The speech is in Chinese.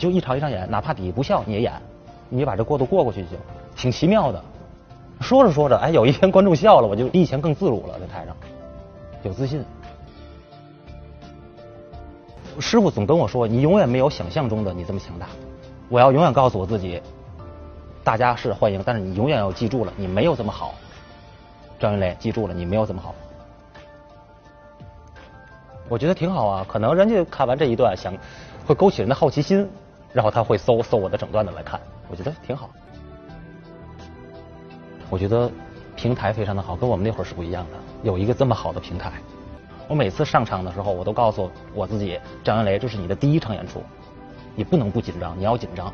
就一场一场演，哪怕底下不笑你也演，你就把这过渡过过去就行，挺奇妙的。说着说着，哎，有一天观众笑了，我就比以前更自如了，在台上有自信。师傅总跟我说，你永远没有想象中的你这么强大。我要永远告诉我自己，大家是欢迎，但是你永远要记住了，你没有这么好。张云雷，记住了，你没有这么好。我觉得挺好啊，可能人家看完这一段，想会勾起人的好奇心，然后他会搜搜我的整段的来看，我觉得挺好。我觉得平台非常的好，跟我们那会儿是不一样的，有一个这么好的平台。我每次上场的时候，我都告诉我自己，张云雷，这是你的第一场演出，你不能不紧张，你要紧张。